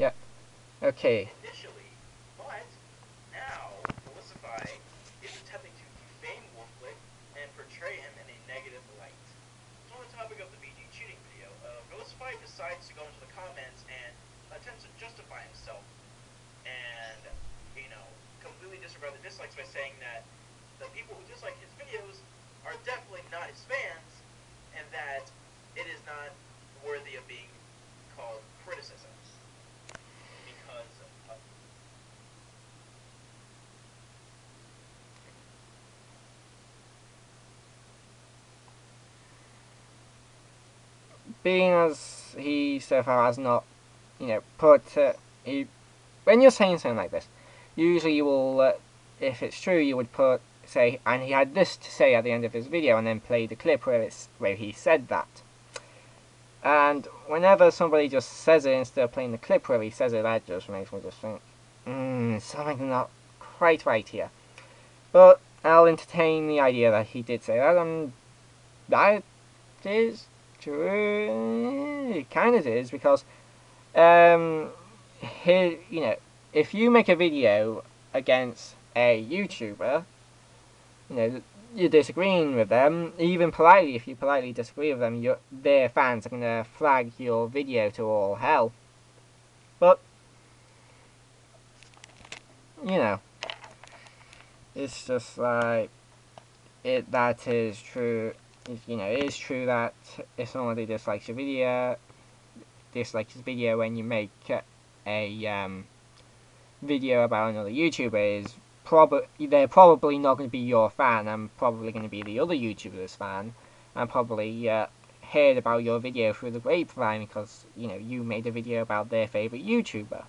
Yeah. Okay. Initially, but now Verlisify is attempting to defame and portray him in a negative light. So on the topic of the BG cheating video, uh, Verlisify decides to go into the comments and attempts to justify himself and, you know, completely disregard the dislikes by saying that the people who dislike his videos are definitely not his fans and that it is not worthy of being called criticism because of being as he so far has not, you know, put uh, he, when you're saying something like this, usually you will, uh, if it's true, you would put say, and he had this to say at the end of his video, and then play the clip where it's where he said that. And whenever somebody just says it instead of playing the clip where he says it, that just makes me just think, hmm, something not quite right here. But I'll entertain the idea that he did say that, and that is true. It kind of is because, um, here, you know, if you make a video against a YouTuber, you know, you're disagreeing with them, even politely, if you politely disagree with them, their fans are going to flag your video to all hell. But, you know, it's just like, it that is true, you know, it is true that if somebody dislikes your video, dislikes your video when you make a um, video about another YouTuber is probably they're probably not going to be your fan and probably going to be the other YouTuber's fan and probably uh, heard about your video through the grapevine because you know you made a video about their favorite YouTuber.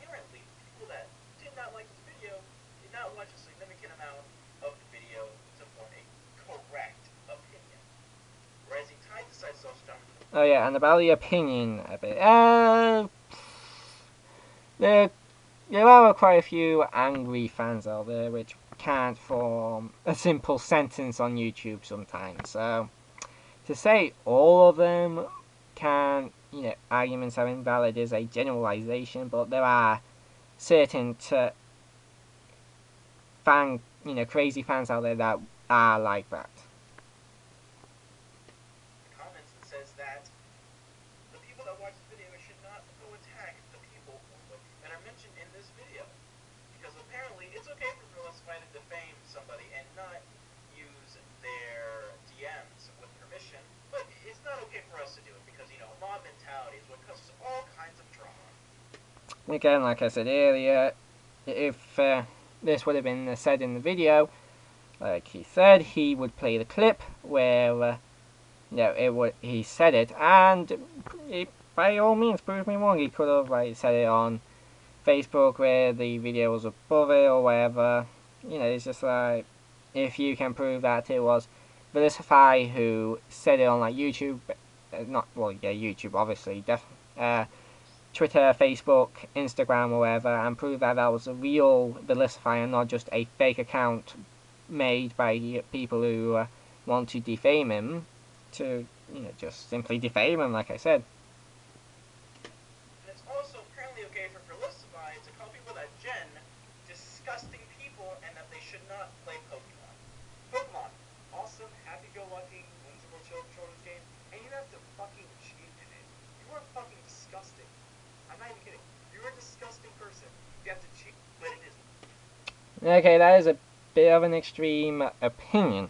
apparently people that did not like this video did not watch a significant amount of the video to form a correct opinion. Whereas he tied the site social drama to the Oh yeah, and about the opinion a bit. Uh, there, there are quite a few angry fans out there which can't form a simple sentence on YouTube sometimes. So to say all of them can, you know, arguments are invalid is a generalization, but there are certain t- fan, you know, crazy fans out there that are like that. comments that says that the people that watch this video should not go attack the people that are mentioned in this video. Because apparently it's okay for Verlisify to defame somebody and not use their DMs with permission, but it's not okay for us to do it because, you know, mob mentality is what causes all kinds of drama. Again, like I said earlier, if uh, this would have been said in the video, like he said, he would play the clip where, uh, you know, it would he said it, and it, by all means, prove me wrong. He could have like said it on Facebook where the video was above it or whatever. You know, it's just like if you can prove that it was Verlisify who said it on like YouTube, uh, not well, yeah, YouTube obviously, definitely. uh, Twitter, Facebook, Instagram, or whatever, and prove that that was a real Verlisify and not just a fake account made by people who uh, want to defame him, to you know just simply defame him, like I said. And it's also apparently okay for Verlisify to call people that Gen disgusting people and that they should not play Pokemon. Pokemon, awesome, happy-go-lucky, whimsical children's game, and you have to fucking cheat in it. You are fucking disgusting. Okay, that is a bit of an extreme opinion,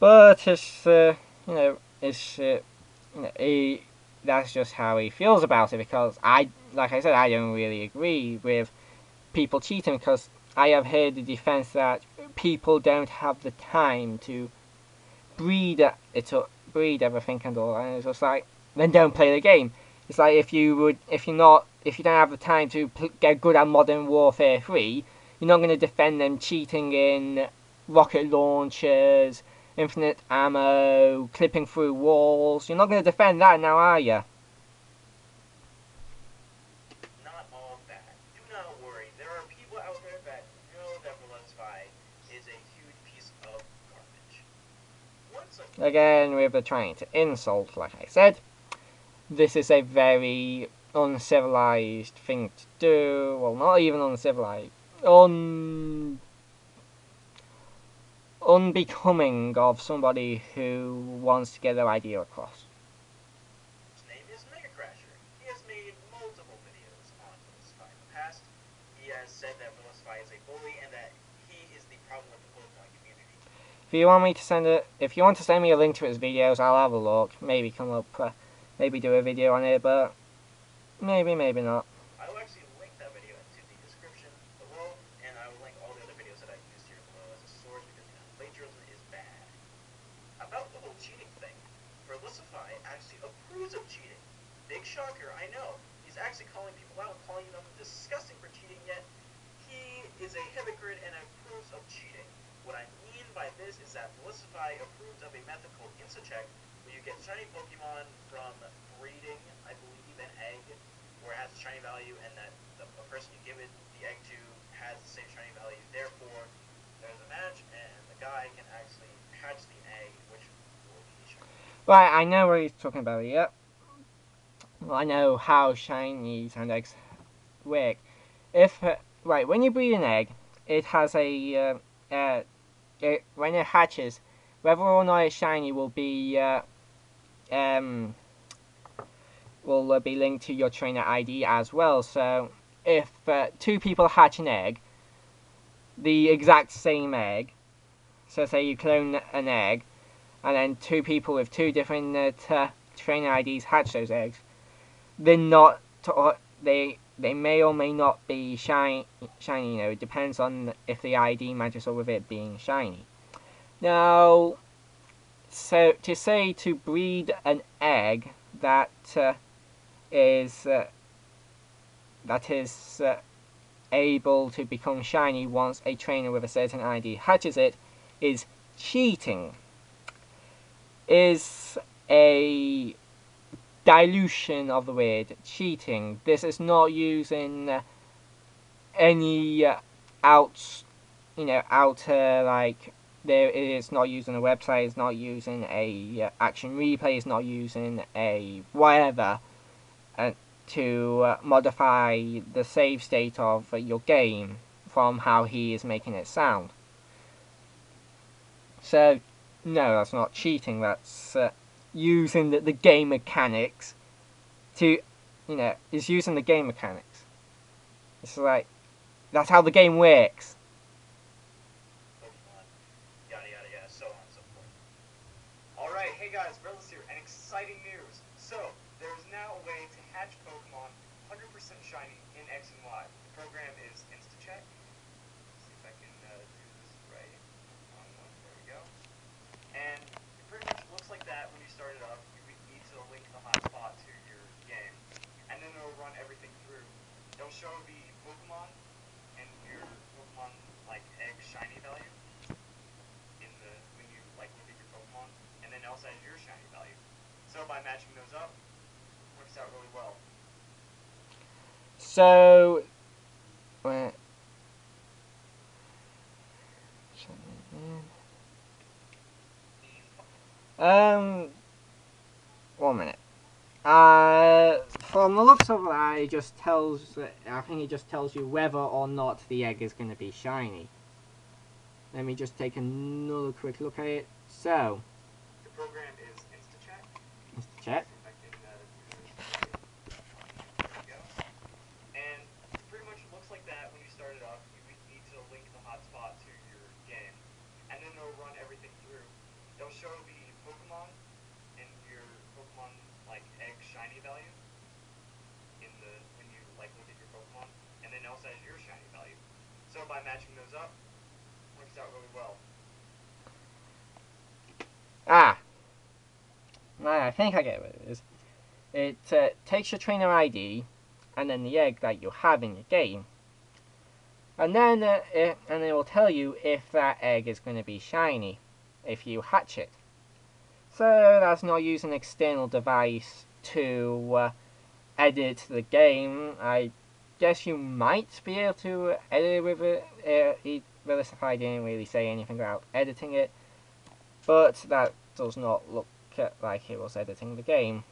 but it's uh, you know it's uh, you know he, that's just how he feels about it because I like I said I don't really agree with people cheating because I have heard the defense that people don't have the time to breed it up, breed everything and all, and it's just like then don't play the game. It's like if you would if you're not if you don't have the time to get good at Modern Warfare 3, you're not going to defend them cheating in rocket launchers, infinite ammo, clipping through walls. You're not going to defend that now, are you? Not all bad. Do not worry. There are people out there that know that Verlisify is a huge piece of garbage. One such Again, with the trying to insult, like I said. This is a very uncivilized thing to do. Well, not even uncivilized. Un unbecoming of somebody who wants to get their idea across. His name is Mega Crasher. He has made multiple videos on Verlisify in the past. He has said that Verlisify is a bully and that he is the problem with the Pokemon community. If you want me to send it, if you want to send me a link to his videos, I'll have a look. Maybe come up, uh, maybe do a video on it, but maybe, maybe not. I will actually link that video into the description below, and I will link all the other videos that I here below as a source because you know is bad. About the whole cheating thing, actually approves of cheating. Big shocker, I know. He's actually calling people out, calling for cheating, yet he is a hypocrite and approves of cheating. What I by this is that Verlisify approves of a method called InstaCheck, where you get shiny Pokemon from breeding, I believe, an egg, where it has a shiny value, and that the, the person you give it the egg to has the same shiny value. Therefore, there's a match, and the guy can actually hatch the egg, which will be shiny. Right, I know what he's talking about here. Well, I know how shinies and eggs work. If uh, right, when you breed an egg, it has a uh, uh, it, when it hatches, whether or not it's shiny will be uh, um will uh, be linked to your trainer ID as well. So if uh, two people hatch an egg, the exact same egg, so say you clone an egg, and then two people with two different uh, trainer IDs hatch those eggs, they're not. They they may or may not be shiny. Shiny, you know, it depends on if the ID matches up with it being shiny. Now, so to say to breed an egg that uh, is uh, that is uh, able to become shiny once a trainer with a certain ID hatches it is cheating. Is a dilution of the word cheating. This is not using any uh, out, you know, outer like there is not using a website. It's not using a uh, action replay. It's not using a whatever uh, to uh, modify the save state of your game from how he is making it sound. So, no, that's not cheating. That's using the, the game mechanics to, you know, is using the game mechanics. It's like, that's how the game works. Alright, hey guys, Relis here, and exciting news. So, there's now a way to hatch Pokemon 100% shiny in X and Y. The program is InstaCheck. See if I can uh, do this right. Wrong one, there we go. And it pretty much looks like that when you start it up. You need to link the hotspot to your game. And then it'll run everything through. It'll show the Pokemon and your Pokemon like egg shiny value in the when you like look at your Pokemon, and then it also has your shiny value. So by matching those up, works out really well. So, where? Um, one minute. Uh, from the looks of that, it just tells. I think it just tells you whether or not the egg is going to be shiny. Let me just take another quick look at it. So, The program is InstaCheck. let's check. See if I can, uh, do this right. There we go. And it pretty much looks like that when you start it up. You need to link the hotspot to your game, and then it'll run everything through. It'll show the Pokemon and your Pokemon like egg shiny value in the when you like look at your Pokemon, and then also has your shiny value. So by matching those up, works out really well. Ah. Right, I think I get what it is. It uh, takes your trainer ID and then the egg that you have in your game, and then uh, it, and it will tell you if that egg is going to be shiny if you hatch it. So that's not using an external device to uh, edit the game. I guess you might be able to edit it with it. Uh, it I didn't really say anything about editing it, but that does not look uh, like it was editing the game.